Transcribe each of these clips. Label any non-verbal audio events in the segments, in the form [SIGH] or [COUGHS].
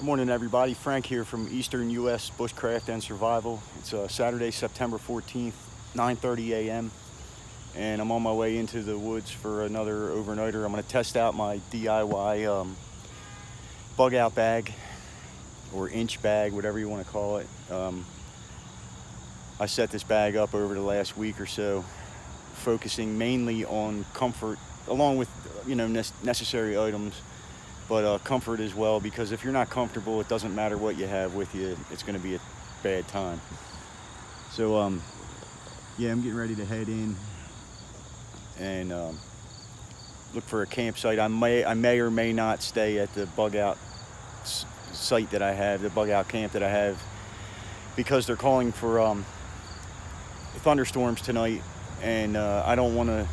Good morning, everybody. Frank here from Eastern U.S. Bushcraft and Survival. It's uh, Saturday, September 14th, 9.30 a.m. And I'm on my way into the woods for another overnighter. I'm going to test out my DIY um, bug out bag or inch bag, whatever you want to call it. Um, I set this bag up over the last week or so, focusing mainly on comfort, along with you know necessary items but uh, comfort as well because if you're not comfortable it doesn't matter what you have with you it's going to be a bad time. So um yeah i'm getting ready to head in and um, look for a campsite. I may i may or may not stay at the bug out site that i have the bug out camp that i have because they're calling for um, thunderstorms tonight and uh, i don't want to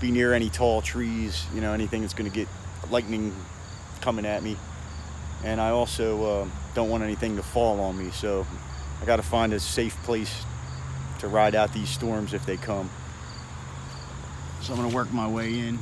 be near any tall trees you know anything that's going to get lightning coming at me. And I also uh, don't want anything to fall on me. So I got to find a safe place to ride out these storms if they come. So I'm going to work my way in.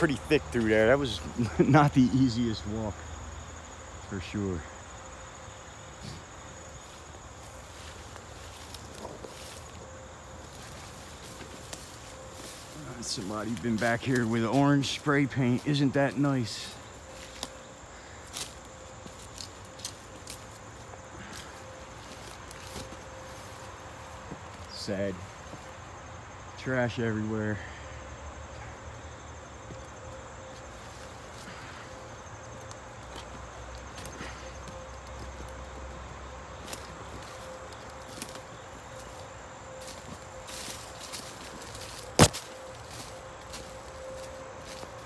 Pretty thick through there. That was [LAUGHS] not the easiest walk, for sure. Somebody been back here with orange spray paint. Isn't that nice? Sad. Trash everywhere.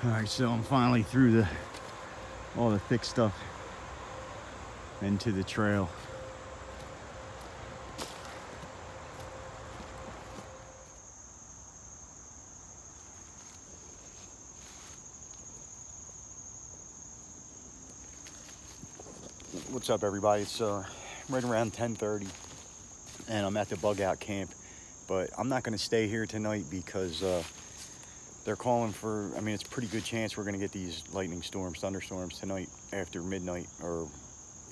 All right, so I'm finally through the all the thick stuff into the trail. What's up everybody? It's uh, right around 10:30 and I'm at the bug out camp, but I'm not gonna stay here tonight because uh, they're calling for, I mean, it's a pretty good chance we're going to get these lightning storms, thunderstorms tonight after midnight or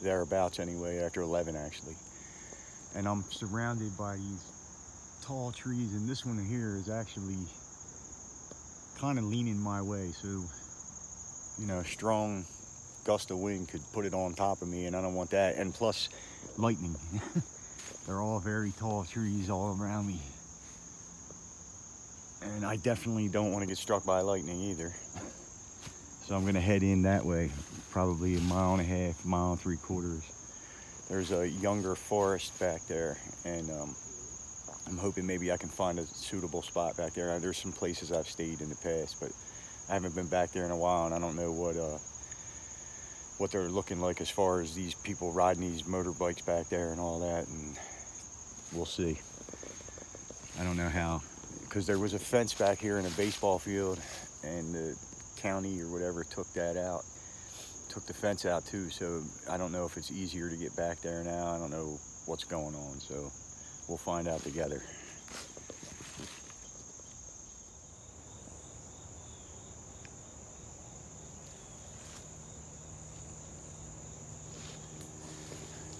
thereabouts anyway, after 11 actually. And I'm surrounded by these tall trees and this one here is actually kind of leaning my way. So, you know, a strong gust of wind could put it on top of me and I don't want that. And plus lightning. [LAUGHS] They're all very tall trees all around me. And I definitely don't want to get struck by lightning either. So I'm going to head in that way, probably a mile and a half, mile and three quarters. There's a younger forest back there, and um, I'm hoping maybe I can find a suitable spot back there. There's some places I've stayed in the past, but I haven't been back there in a while, and I don't know what uh, what they're looking like as far as these people riding these motorbikes back there and all that, and we'll see. I don't know how because there was a fence back here in a baseball field and the county or whatever took that out took the fence out too. So i don't know if it's easier to get back there now. I don't know what's going on. So we'll find out together.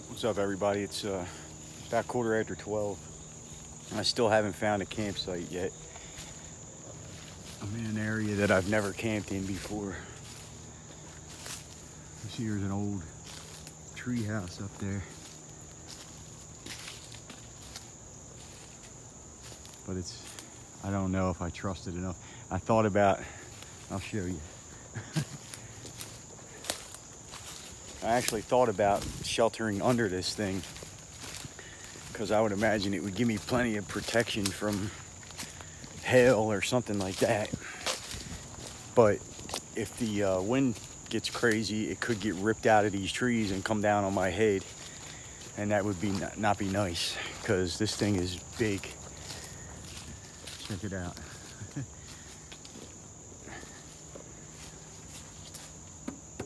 What's up everybody? It's uh, about quarter after 12 I still haven't found a campsite yet. I'm in an area that I've never camped in before. See, here's an old tree house up there. But it's, I don't know if I trust it enough. I thought about, I'll show you. [LAUGHS] I actually thought about sheltering under this thing because I would imagine it would give me plenty of protection from hail or something like that. But if the uh, wind gets crazy, it could get ripped out of these trees and come down on my head. And that would be not, not be nice because this thing is big. Check it out. [LAUGHS]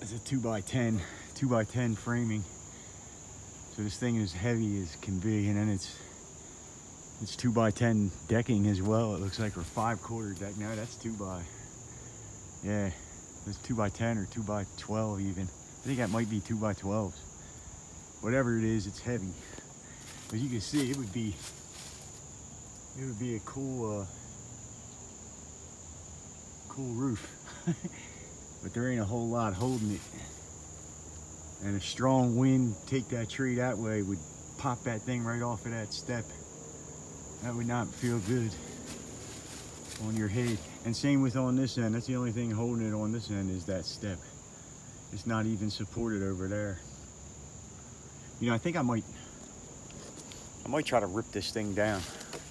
it's a two by 10 two by 10 framing. So this thing is heavy as can be. And then it's, it's two by 10 decking as well. It looks like, or five quarter deck. No, that's two by, yeah, it's two by 10 or two by 12 even. I think that might be two by 12s. Whatever it is, it's heavy. As you can see, it would be, it would be a cool, uh, cool roof. [LAUGHS] but there ain't a whole lot holding it and a strong wind take that tree that way would pop that thing right off of that step. That would not feel good on your head. And same with on this end. That's the only thing holding it on this end is that step. It's not even supported over there. You know, I think I might, I might try to rip this thing down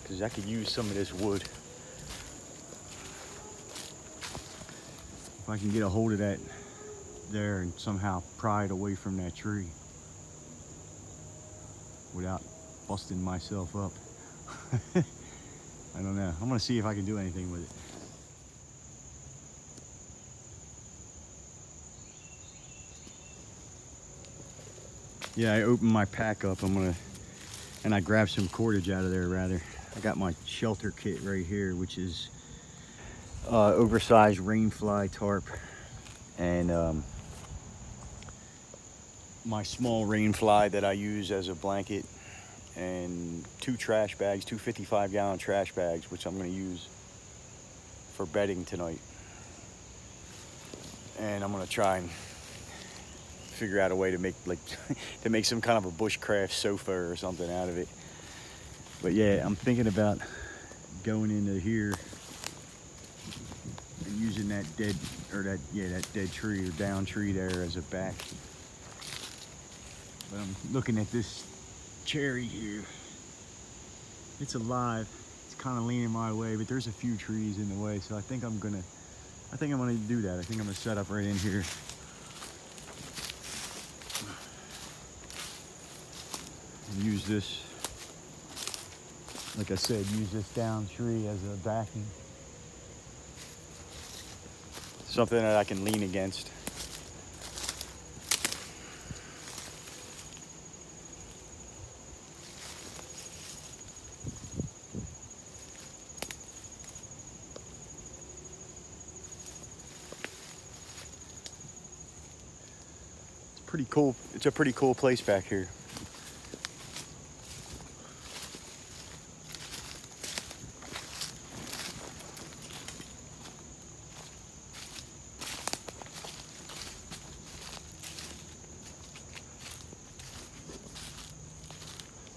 because I could use some of this wood. If I can get a hold of that there and somehow it away from that tree without busting myself up. [LAUGHS] I don't know. I'm gonna see if I can do anything with it. Yeah, I opened my pack up. I'm gonna, and I grabbed some cordage out of there rather. I got my shelter kit right here, which is uh, oversized rain fly tarp and um, my small rain fly that I use as a blanket and two trash bags, two 55 gallon trash bags, which I'm gonna use for bedding tonight. And I'm gonna try and figure out a way to make like [LAUGHS] to make some kind of a bushcraft sofa or something out of it. But yeah, I'm thinking about going into here and using that dead or that yeah that dead tree or down tree there as a back but I'm looking at this cherry here. It's alive. It's kind of leaning my way, but there's a few trees in the way, so I think I'm gonna, I think I'm gonna do that. I think I'm gonna set up right in here. And use this, like I said, use this down tree as a backing. Something that I can lean against. pretty cool. It's a pretty cool place back here.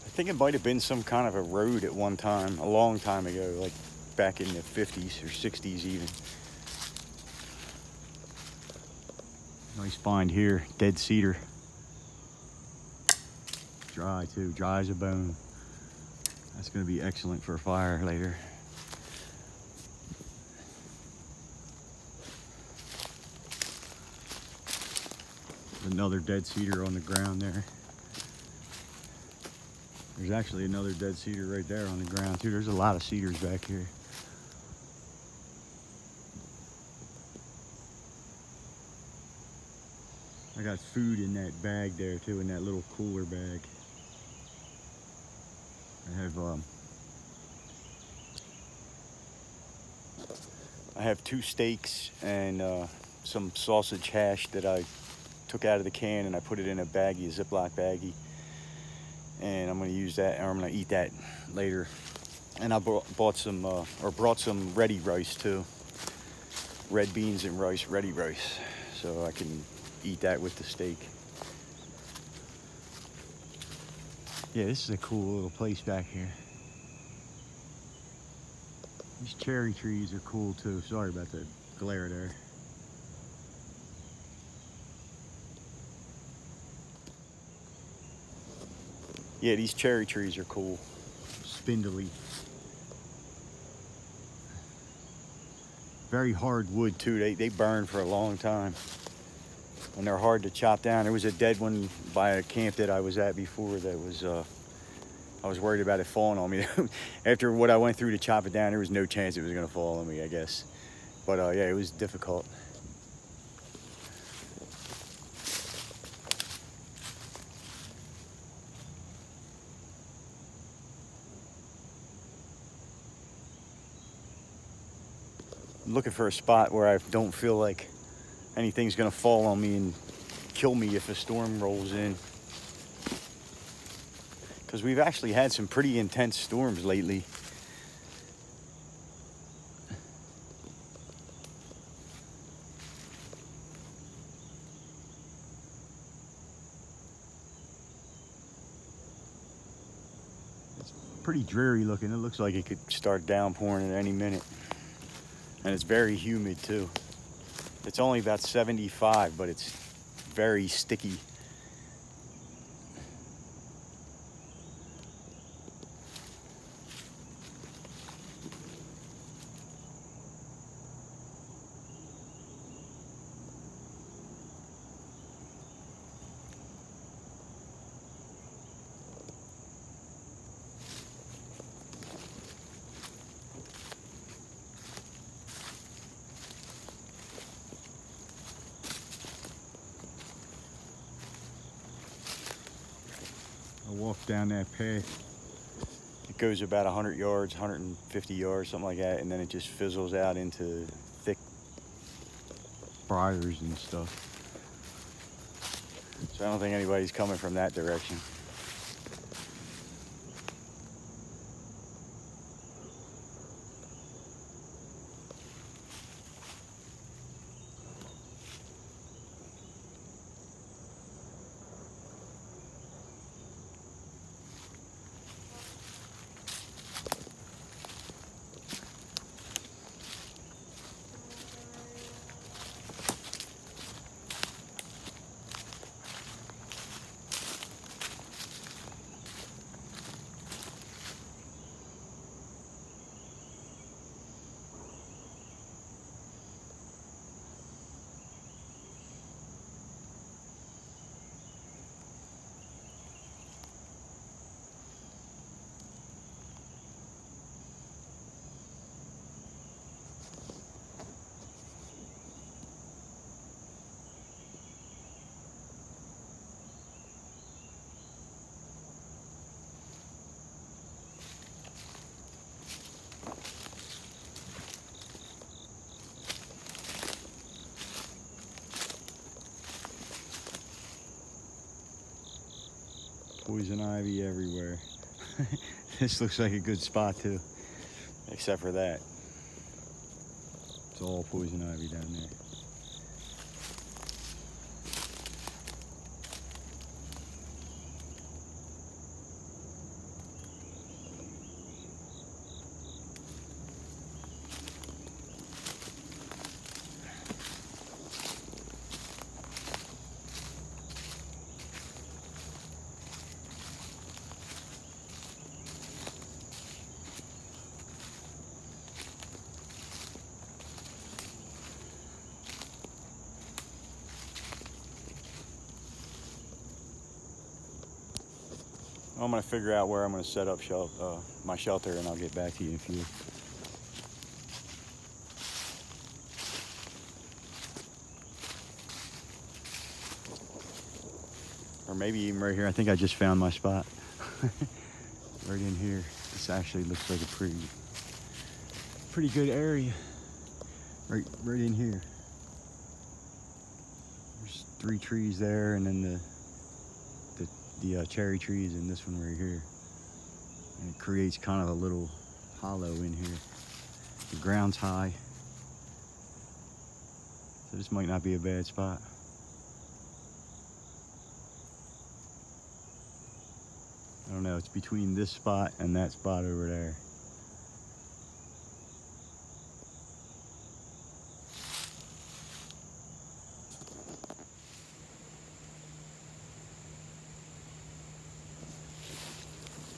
I think it might have been some kind of a road at one time, a long time ago, like back in the 50s or 60s even. Nice find here, dead cedar. Dry too, dry as a bone. That's gonna be excellent for a fire later. Another dead cedar on the ground there. There's actually another dead cedar right there on the ground too. There's a lot of cedars back here. I got food in that bag there too, in that little cooler bag. I have um, I have two steaks and uh, some sausage hash that I took out of the can and I put it in a baggie, a Ziploc baggie. and I'm gonna use that, or I'm gonna eat that later. And I bought, bought some, uh, or brought some ready rice too. Red beans and rice, ready rice. So I can eat that with the steak. Yeah, this is a cool little place back here. These cherry trees are cool too. Sorry about the glare there. Yeah, these cherry trees are cool. Spindly. Very hard wood too. They, they burn for a long time. And they're hard to chop down. There was a dead one by a camp that I was at before that was, uh, I was worried about it falling on me. [LAUGHS] After what I went through to chop it down, there was no chance it was gonna fall on me, I guess. But uh, yeah, it was difficult. Looking for a spot where I don't feel like anything's gonna fall on me and kill me if a storm rolls in. Because we've actually had some pretty intense storms lately. It's pretty dreary looking. It looks like it could start downpouring at any minute and it's very humid too. It's only about 75, but it's very sticky. Down that path. It goes about 100 yards, 150 yards, something like that, and then it just fizzles out into thick briars and stuff. So I don't think anybody's coming from that direction. Poison ivy everywhere. [LAUGHS] this looks like a good spot too, except for that. It's all poison ivy down there. I'm gonna figure out where I'm gonna set up shel uh, my shelter and I'll get back to you in a few. Or maybe even right here. I think I just found my spot. [LAUGHS] right in here. This actually looks like a pretty, pretty good area. Right, right in here. There's three trees there and then the the uh, cherry trees and this one right here. And it creates kind of a little hollow in here. The ground's high. So this might not be a bad spot. I don't know, it's between this spot and that spot over there.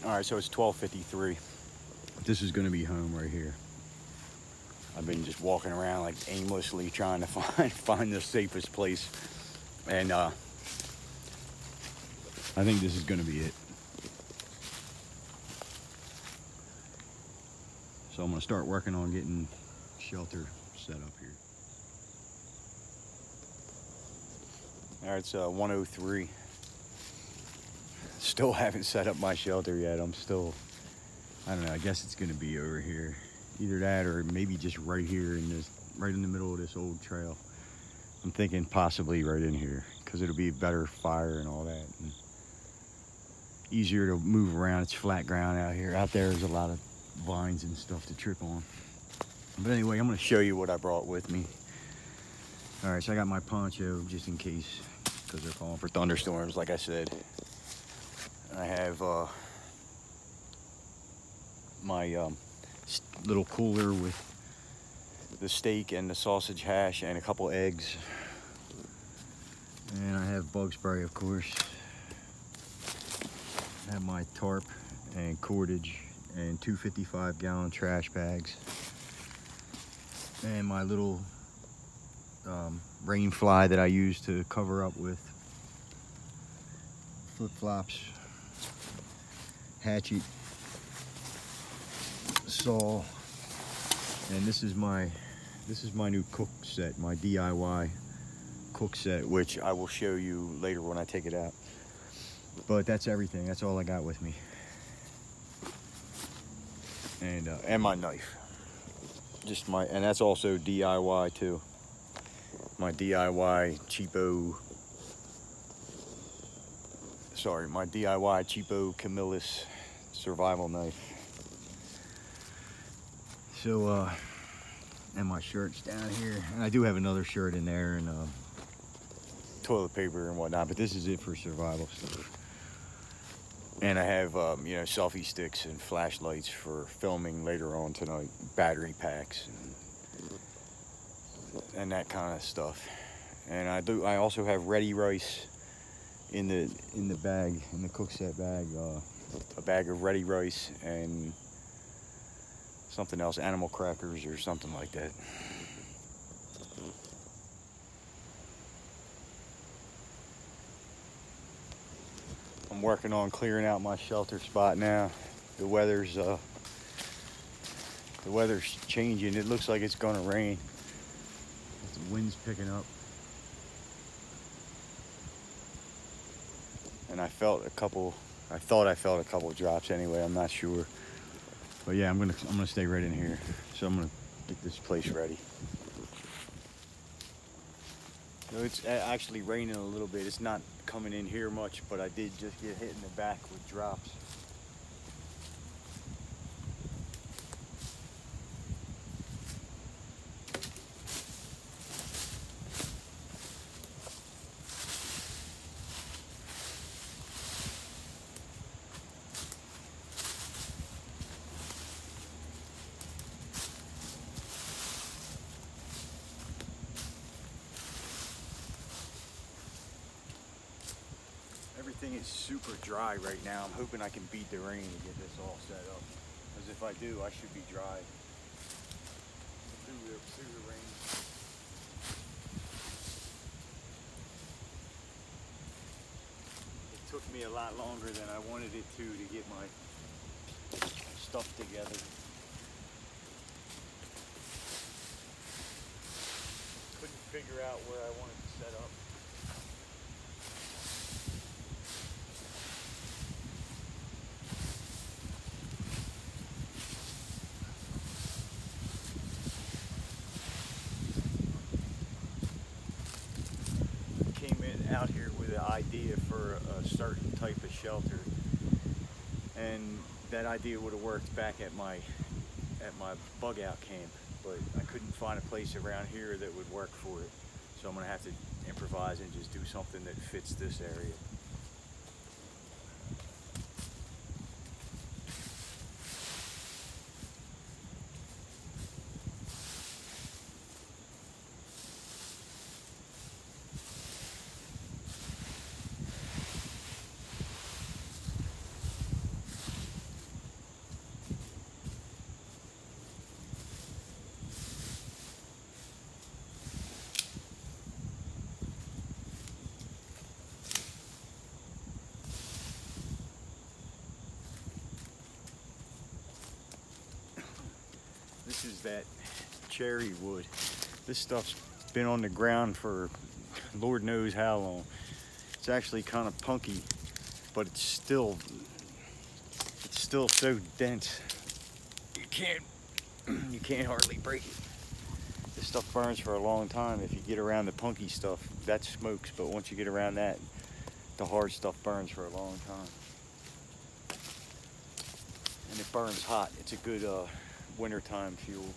All right, so it's 12:53. This is going to be home right here. I've been just walking around like aimlessly trying to [LAUGHS] find find the safest place, and uh, I think this is going to be it. So I'm going to start working on getting shelter set up here. All right, it's uh, 103 still [LAUGHS] haven't set up my shelter yet. I'm still, I don't know, I guess it's gonna be over here. Either that or maybe just right here in this, right in the middle of this old trail. I'm thinking possibly right in here because it'll be a better fire and all that. And easier to move around. It's flat ground out here. Out there is a lot of vines and stuff to trip on. But anyway, I'm gonna show you what I brought with me. All right, so I got my poncho just in case because they're calling for thunderstorms, like I said. I have uh, my um, little cooler with the steak and the sausage hash and a couple eggs. And I have bug spray, of course. I have my tarp and cordage and two 55 gallon trash bags. And my little um, rain fly that I use to cover up with flip flops hatchet, saw, and this is my this is my new cook set, my DIY cook set, which I will show you later when I take it out. But that's everything. That's all I got with me. And uh, and my knife. Just my and that's also DIY too. My DIY cheapo sorry, my DIY cheapo Camillus survival knife. So, uh, and my shirt's down here. And I do have another shirt in there and uh, toilet paper and whatnot, but this is it for survival stuff. And I have, um, you know, selfie sticks and flashlights for filming later on tonight, battery packs and, and that kind of stuff. And I do. I also have ready rice in the in the bag, in the cook set bag, uh, a bag of ready rice and something else, animal crackers or something like that. I'm working on clearing out my shelter spot now. The weather's uh, the weather's changing. It looks like it's gonna rain. The wind's picking up. And I felt a couple. I thought I felt a couple drops anyway. I'm not sure, but yeah, I'm gonna I'm gonna stay right in here. So I'm gonna get this place ready. No, it's actually raining a little bit. It's not coming in here much, but I did just get hit in the back with drops. Everything is super dry right now. I'm hoping I can beat the rain to get this all set up. Because if I do, I should be dry through the, through the rain. It took me a lot longer than I wanted it to to get my stuff together. Couldn't figure out where I wanted to set up. out here with an idea for a certain type of shelter. And that idea would have worked back at my at my bug out camp, but I couldn't find a place around here that would work for it. So I'm gonna have to improvise and just do something that fits this area. This is that cherry wood. This stuff's been on the ground for Lord knows how long. It's actually kind of punky, but it's still, it's still so dense. You can't, [CLEARS THROAT] you can't hardly break it. This stuff burns for a long time. If you get around the punky stuff, that smokes. But once you get around that, the hard stuff burns for a long time. And it burns hot. It's a good uh, wintertime fuel.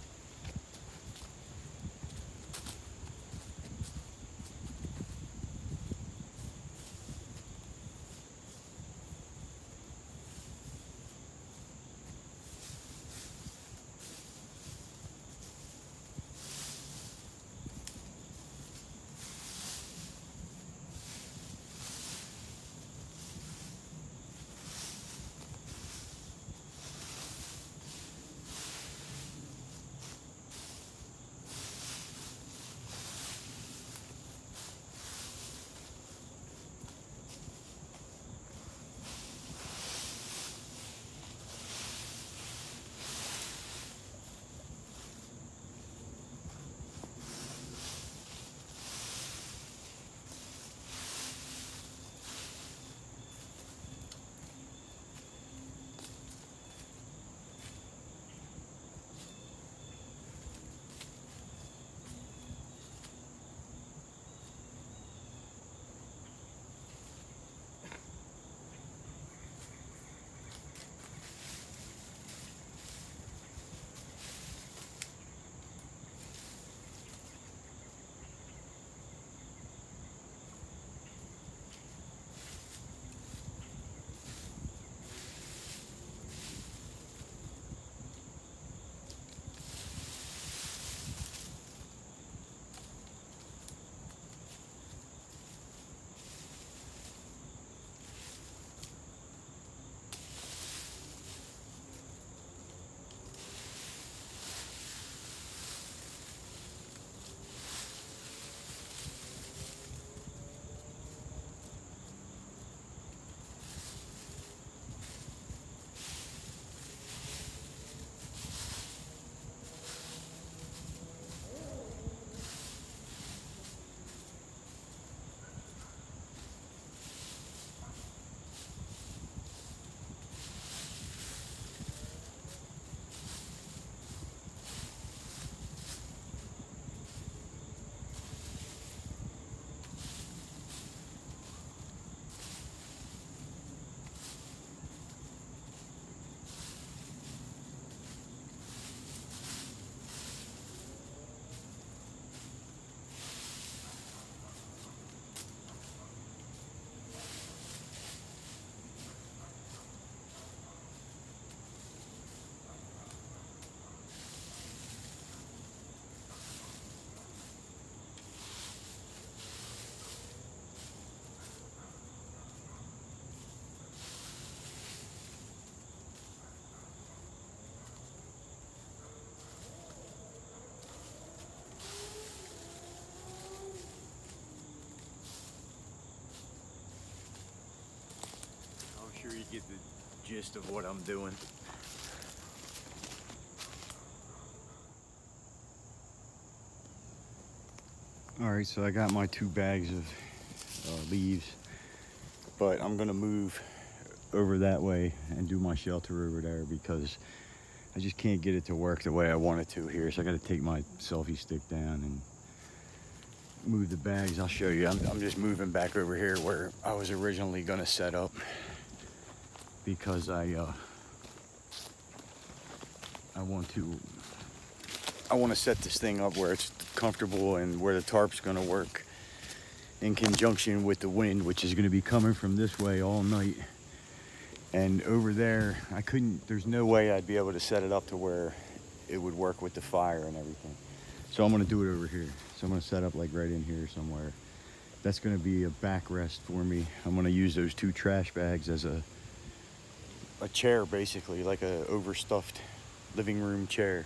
Get the gist of what I'm doing. All right, so I got my two bags of uh, leaves, but I'm gonna move over that way and do my shelter over there because I just can't get it to work the way I want it to here. So I gotta take my selfie stick down and move the bags. I'll show you. I'm, I'm just moving back over here where I was originally gonna set up because I uh, I want to I want to set this thing up where it's comfortable and where the tarp's gonna work in conjunction with the wind, which is gonna be coming from this way all night. And over there, I couldn't, there's no way I'd be able to set it up to where it would work with the fire and everything. So I'm gonna do it over here. So I'm gonna set up like right in here somewhere. That's gonna be a backrest for me. I'm gonna use those two trash bags as a a chair basically, like a overstuffed living room chair.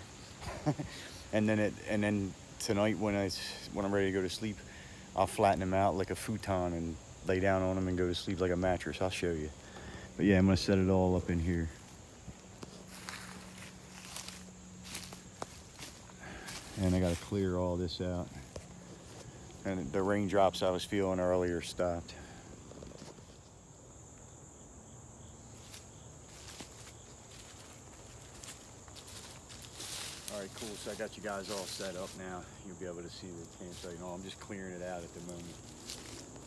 [LAUGHS] and then it and then tonight when I when I'm ready to go to sleep, I'll flatten them out like a futon and lay down on them and go to sleep like a mattress. I'll show you. But yeah, I'm gonna set it all up in here. And I gotta clear all this out. And the raindrops I was feeling earlier stopped. All right, cool. So I got you guys all set up now. You'll be able to see the campsite and all. I'm just clearing it out at the moment.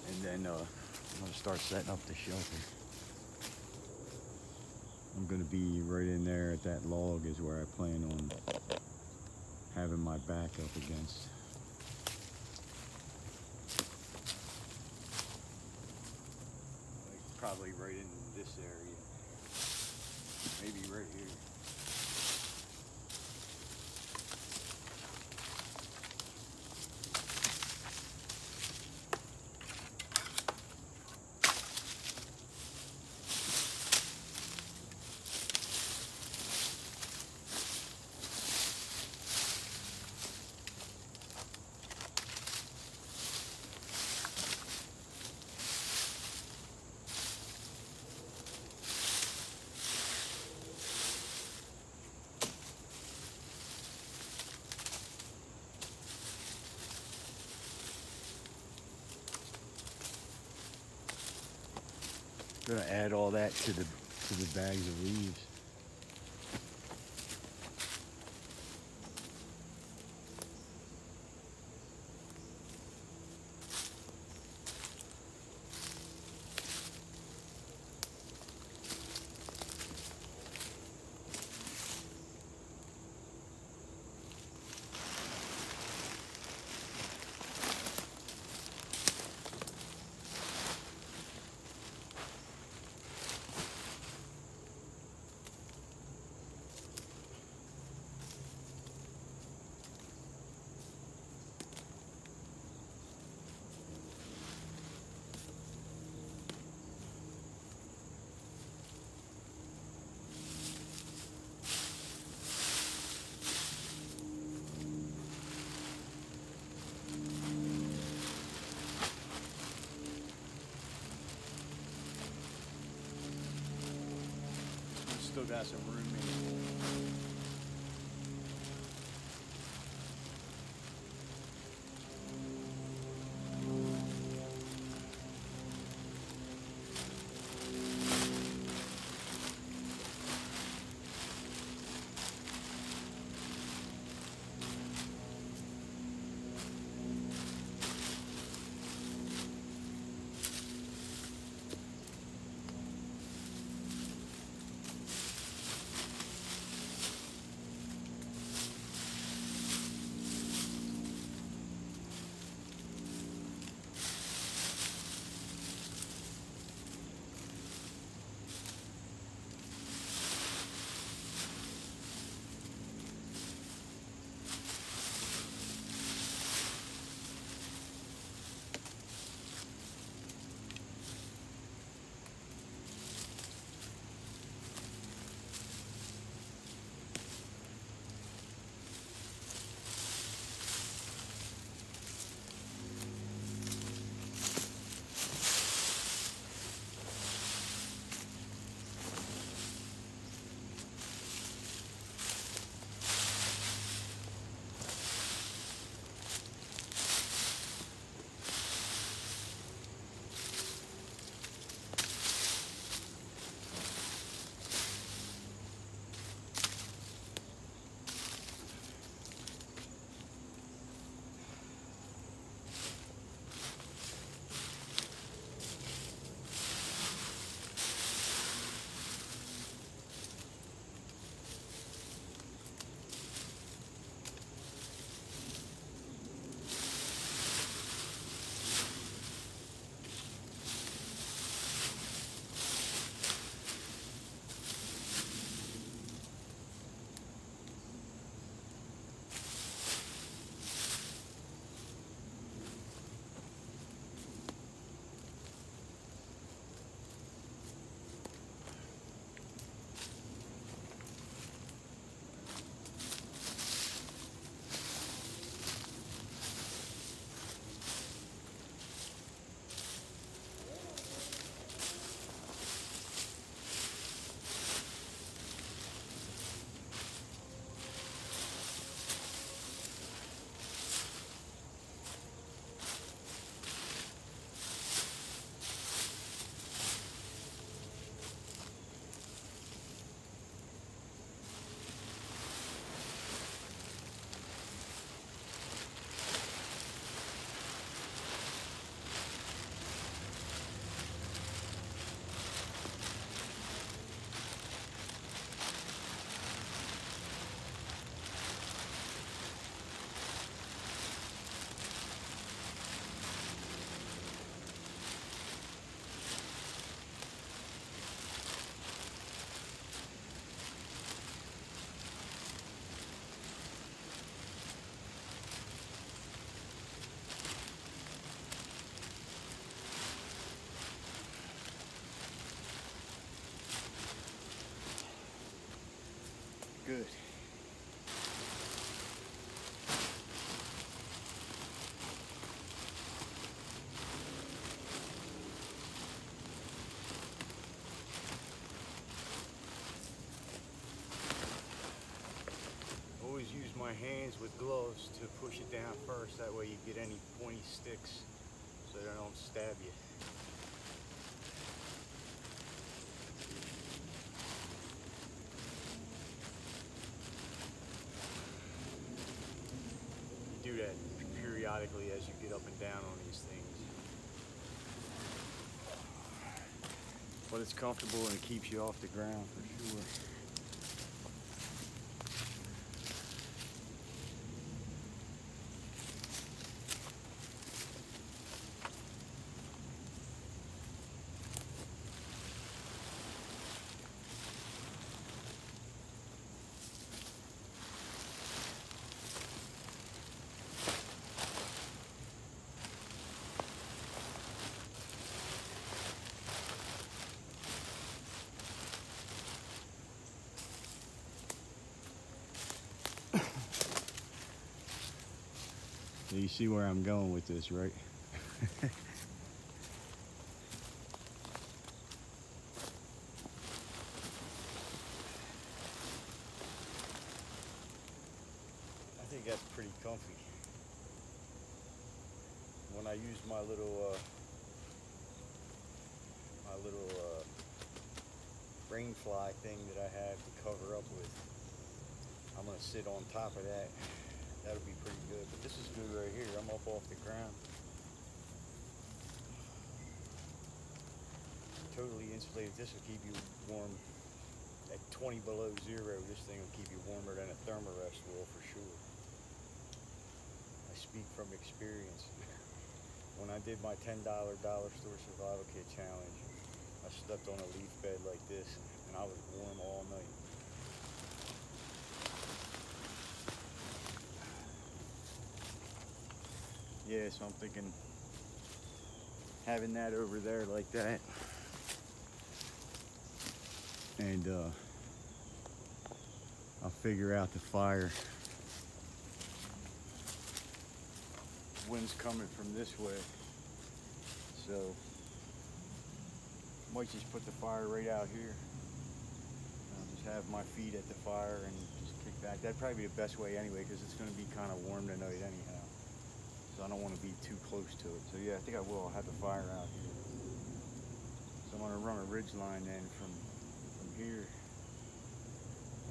And then uh, I'm gonna start setting up the shelter. I'm gonna be right in there at that log is where I plan on having my back up against. Probably right in Gonna add all that to the to the bags of leaves. Still got some room good. Always use my hands with gloves to push it down first. That way you get any pointy sticks so they don't stab you. You do that periodically as you get up and down on these things. But it's comfortable and it keeps you off the ground for sure. You see where I'm going with this, right? I think that's pretty comfy. When I use my little, uh, my little uh, rainfly thing that I have to cover up with, I'm gonna sit on top of that that'll be pretty good. But this is good right here. I'm up off the ground. Totally insulated. This will keep you warm at 20 below zero. This thing will keep you warmer than a Thermarest will for sure. I speak from experience. [LAUGHS] when I did my $10 store survival kit challenge, I slept on a leaf bed like this and I was warm all night. Yeah, so I'm thinking having that over there like that. And uh, I'll figure out the fire. Wind's coming from this way. So might just put the fire right out here. I'll just have my feet at the fire and just kick back. That'd probably be the best way anyway, because it's gonna be kind of warm tonight anyhow. I don't want to be too close to it. So yeah, I think I will. I'll have the fire out here. So I'm going to run a ridge line then from, from here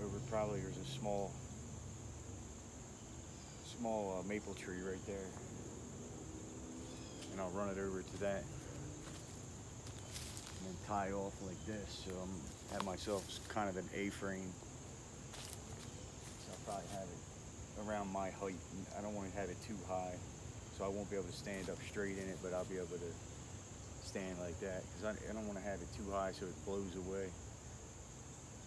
over probably there's a small small uh, maple tree right there. And I'll run it over to that and then tie off like this. So I'm have myself kind of an A-frame. So I'll probably have it around my height. I don't want to have it too high so I won't be able to stand up straight in it, but I'll be able to stand like that because I, I, don't want to have it too high so it blows away.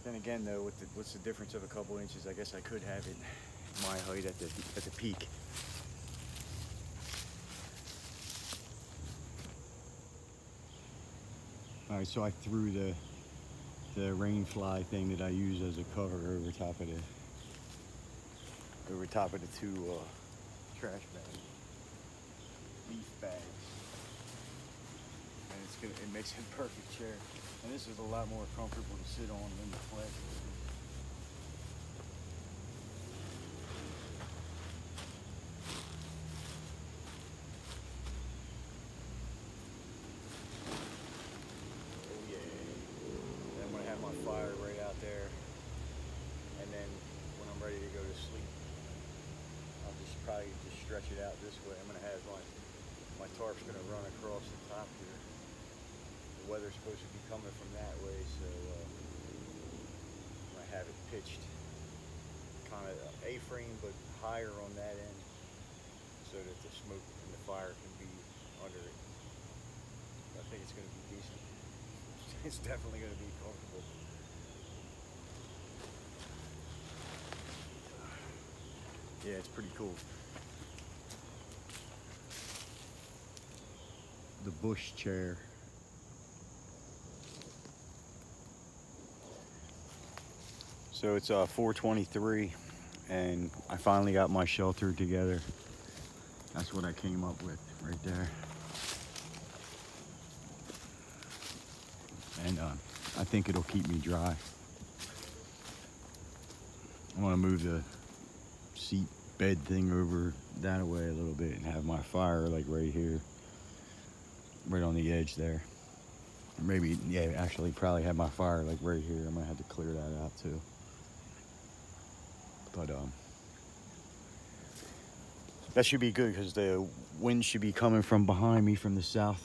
Then again, though, the, what's the difference of a couple inches? I guess I could have it my height at the at the peak. All right, so I threw the the rain fly thing that I use as a cover over top of the over top of the two uh, trash bags bags. And it's gonna, it makes a [LAUGHS] perfect chair. And this is a lot more comfortable to sit on than the plastic. Oh yeah! I'm gonna have my fire right out there. And then when I'm ready to go to sleep, I'll just probably just stretch it out this way. I'm gonna have my my tarp's going to run across the top here. The weather's supposed to be coming from that way, so uh, I have it pitched kind of A-frame, but higher on that end so that the smoke and the fire can be under it. I think it's going to be decent. [LAUGHS] It's definitely going to be comfortable. Yeah, it's pretty cool. Bush chair. So it's uh, 423 and I finally got my shelter together. That's what I came up with right there. And uh, I think it'll keep me dry. I want to move the seat bed thing over that way a little bit and have my fire like right here. Right on the edge there. Maybe, yeah, actually probably have my fire like right here. I'm gonna have to clear that out too. But um, that should be good because the wind should be coming from behind me from the south,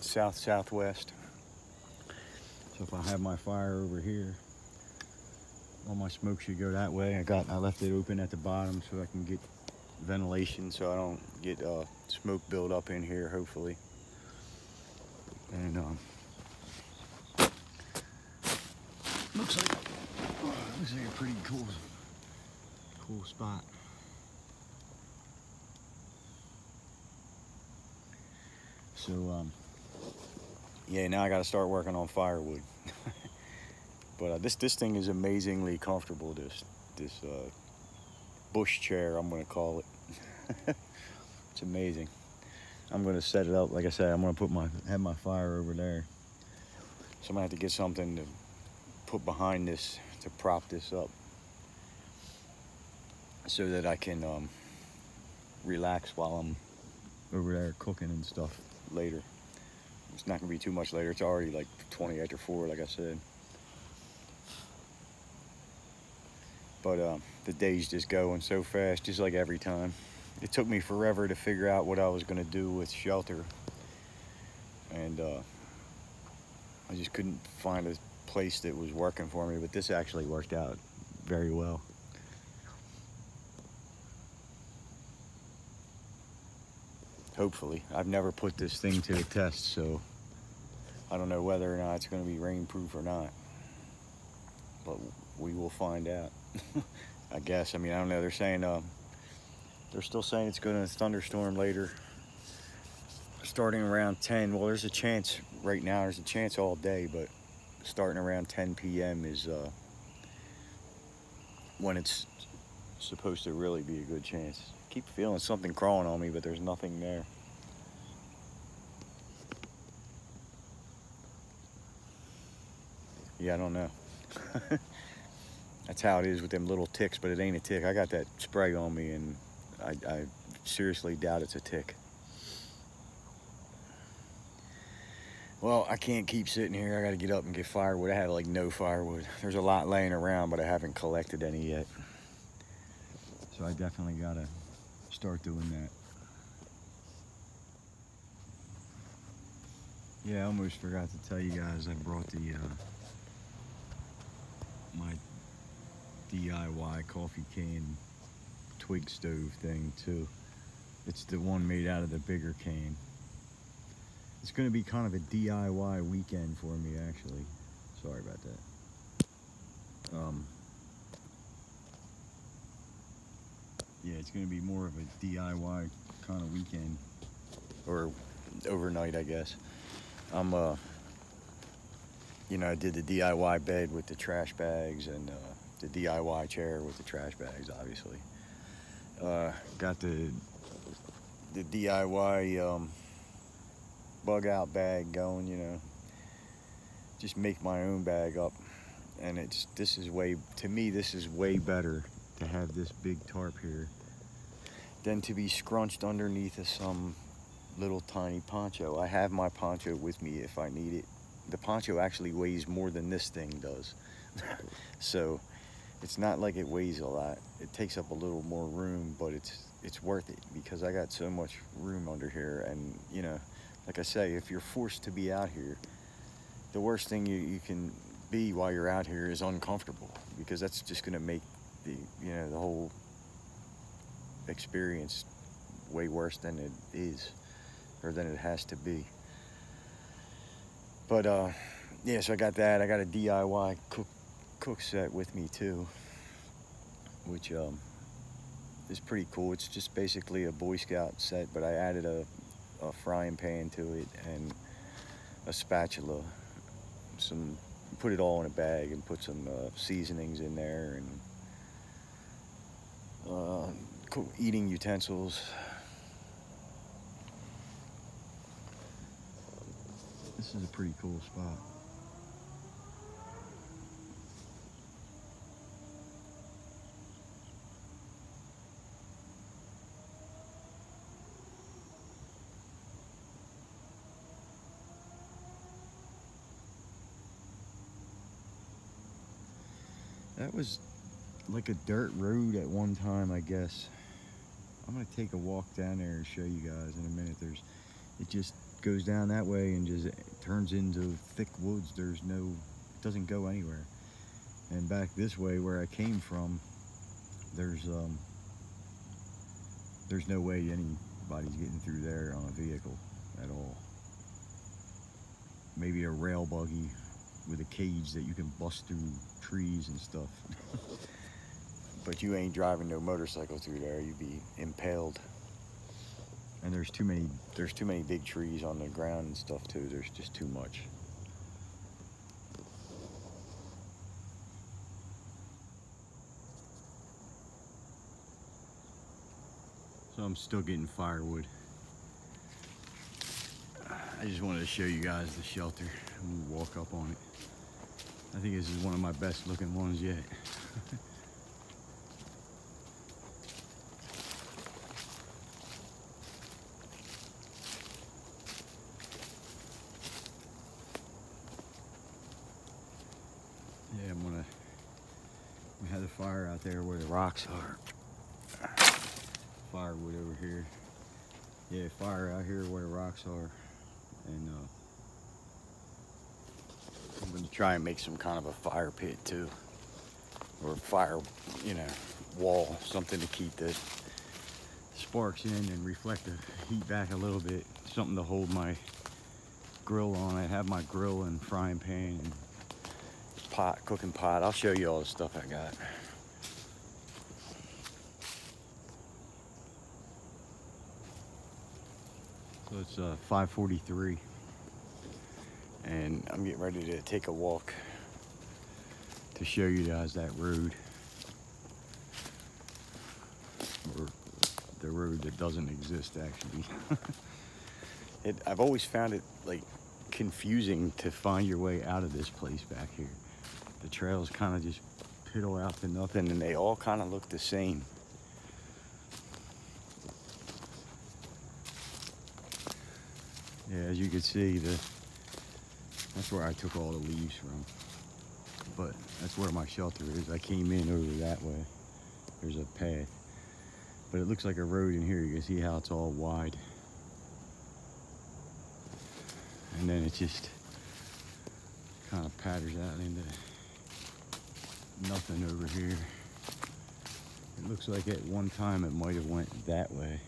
south, southwest. So if I have my fire over here, all my smoke should go that way. I got, I left it open at the bottom so I can get ventilation so I don't get uh, smoke build up in here, hopefully. And um, looks like, oh, looks like a pretty cool cool spot. So, um, yeah, now I got to start working on firewood. [LAUGHS] but uh, this this thing is amazingly comfortable. This this uh, bush chair, I'm gonna call it. [LAUGHS] it's amazing. I'm gonna set it up. Like I said, I'm gonna put my have my fire over there. So I'm gonna have to get something to put behind this to prop this up so that I can um, relax while I'm over there cooking and stuff later. It's not gonna be too much later. It's already like 20 after four, like I said. But uh, the days just going so fast, just like every time. It took me forever to figure out what I was gonna do with shelter. And uh, I just couldn't find a place that was working for me, but this actually worked out very well. hopefully. I've never put this thing to the test, so I don't know whether or not it's going to be rainproof or not. But we will find out. [LAUGHS] I guess. I mean, I don't know. They're saying, um, they're still saying it's going to thunderstorm later, starting around 10. Well, there's a chance right now, there's a chance all day, but starting around 10 p.m. is uh, when it's supposed to really be a good chance keep feeling something crawling on me, but there's nothing there. Yeah, I don't know. [LAUGHS] That's how it is with them little ticks, but it ain't a tick. I got that spray on me, and I, I seriously doubt it's a tick. Well, I can't keep sitting here. I got to get up and get firewood. I have like no firewood. There's a lot laying around, but I haven't collected any yet. So I definitely got to start doing that. Yeah, I almost forgot to tell you guys I brought the uh, my DIY coffee can twig stove thing too. It's the one made out of the bigger cane. It's going to be kind of a DIY weekend for me actually. Sorry about that. Um, yeah, it's going to be more of a DIY kind of weekend or overnight, I guess. I'm, uh, you know, I did the DIY bed with the trash bags and uh, the DIY chair with the trash bags, obviously. Uh, got the the DIY um, bug out bag going, you know. Just make my own bag up, and it's this is way to me this is way better to have this big tarp here than to be scrunched underneath of some little tiny poncho. I have my poncho with me if I need it. The poncho actually weighs more than this thing does. [LAUGHS] so it's not like it weighs a lot. It takes up a little more room, but it's it's worth it because I got so much room under here. And you know, like I say, if you're forced to be out here, the worst thing you, you can be while you're out here is uncomfortable because that's just gonna make the you know the whole experience way worse than it is or than it has to be. But uh, yeah, so I got that. I got a DIY cook cook set with me too, which um, is pretty cool. It's just basically a Boy Scout set, but I added a, a frying pan to it and a spatula, some put it all in a bag and put some uh, seasonings in there and uh, eating utensils. This is a pretty cool spot. That was like a dirt road at one time, I guess. I'm gonna take a walk down there and show you guys in a minute. There's, it just goes down that way and just turns into thick woods. There's no, it doesn't go anywhere. And back this way where I came from, there's um, there's no way anybody's getting through there on a vehicle at all. Maybe a rail buggy with a cage that you can bust through trees and stuff. but you ain't driving no motorcycle through there. You'd be impaled. And there's too many there's too many big trees on the ground and stuff too. There's just too much. So I'm still getting firewood. I just wanted to show you guys the shelter. We'll walk up on it. I think this is one of my best looking ones yet. [LAUGHS] yeah, I'm gonna, we have the fire out there where the rocks are. Firewood over here. Yeah, fire out here where the rocks are. And uh, I'm to try and make some kind of a fire pit too. Or fire, you know, wall, something to keep the sparks in and reflect the heat back a little bit. Something to hold my grill on. I have my grill and frying pan and pot, cooking pot. I'll show you all the stuff I got. So it's uh, 543 and I'm getting ready to take a walk to show you guys that road. Or the road that doesn't exist actually. [LAUGHS] It, I've always found it like confusing to find your way out of this place back here. The trails kind of just piddle out to nothing and they all kind of look the same yeah as you can see the that's where I took all the leaves from. But that's where my shelter is. I came in over that way. There's a path. But it looks like a road in here. You can see how it's all wide. And then it just kind of patters out into nothing over here. It looks like at one time it might have went that way.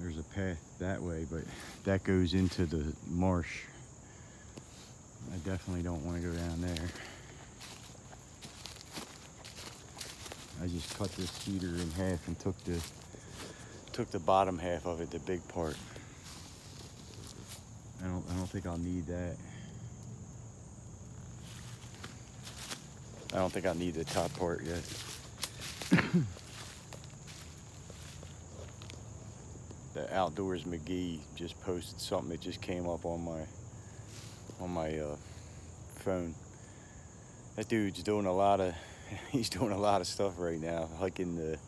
There's a path that way, but that goes into the marsh. I definitely don't want to go down there. I just cut this cedar in half and took the took the bottom half of it, the big part. I don't I don't think I'll need that. I don't think I'll need the top part yet. [COUGHS] [COUGHS] the Outdoors McGee just posted something that just came up on my on my uh, phone. That dude's doing a lot of [LAUGHS] he's doing a lot of stuff right now, hiking the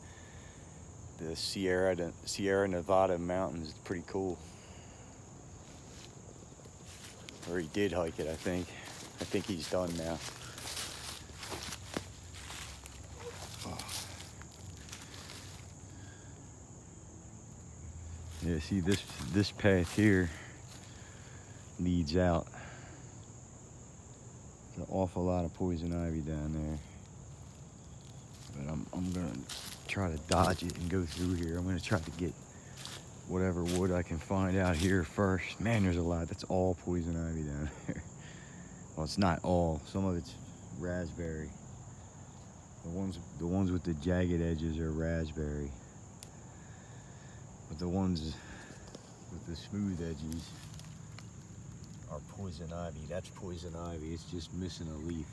the Sierra the Sierra Nevada mountains. It's pretty cool. Or he did hike it, I think. I think he's done now. Yeah, see this this path here leads out an awful lot of poison ivy down there. But I'm, I'm gonna try to dodge it and go through here. I'm gonna try to get whatever wood I can find out here first. Man, there's a lot. That's all poison ivy down [LAUGHS] there. Well, it's not all. Some of it's raspberry. The ones, the ones with the jagged edges are raspberry. But the ones with the smooth edges are poison ivy. That's poison ivy. It's just missing a leaf.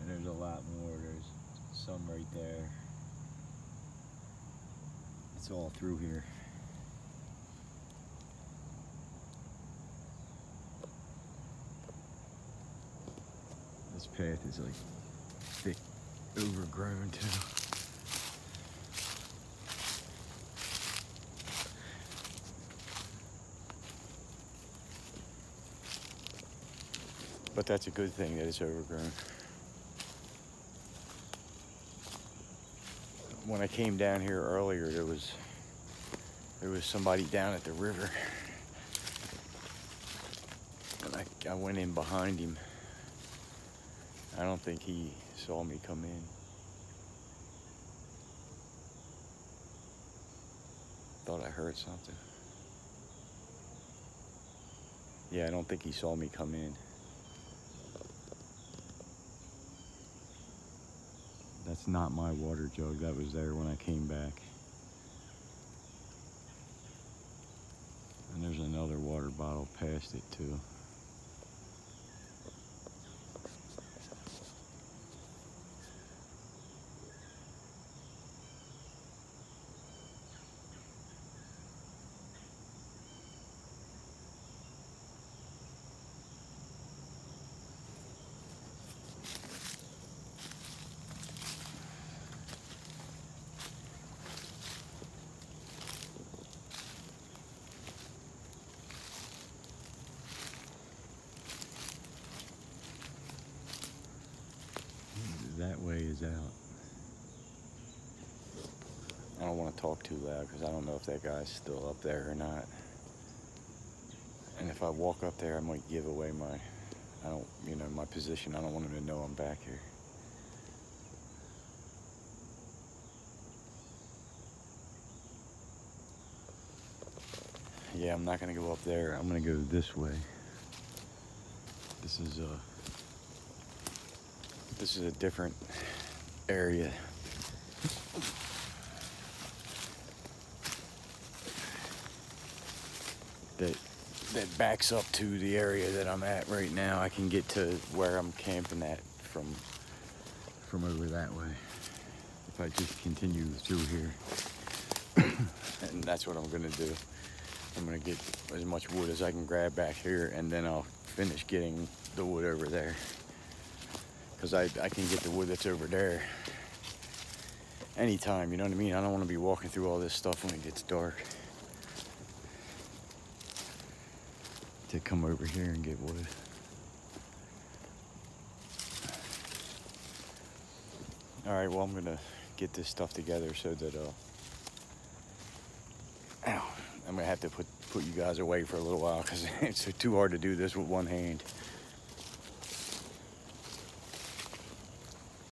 And there's a lot more. There's some right there. It's all through here. This path is like overgrown too. But that's a good thing that it's overgrown. When I came down here earlier, there was there was somebody down at the river. And I, I went in behind him. I don't think he saw me come in. Thought I heard something. Yeah, I don't think he saw me come in. That's not my water jug. That was there when I came back. And there's another water bottle past it too. That way is out. I don't want to talk too loud because I don't know if that guy's still up there or not. And if I walk up there, I might give away my, I don't, you know, my position. I don't want him to know I'm back here. Yeah, I'm not gonna go up there. I'm gonna go this way. This is uh this is a different area. That that backs up to the area that I'm at right now. I can get to where I'm camping at from from over that way. If I just continue through here. [COUGHS] and that's what I'm gonna do. I'm gonna get as much wood as I can grab back here and then I'll finish getting the wood over there because I, I can get the wood that's over there anytime, you know what I mean? I don't want to be walking through all this stuff when it gets dark. To come over here and get wood. All right, well, I'm gonna get this stuff together so that, uh, I'm gonna have to put, put you guys away for a little while because [LAUGHS] it's too hard to do this with one hand.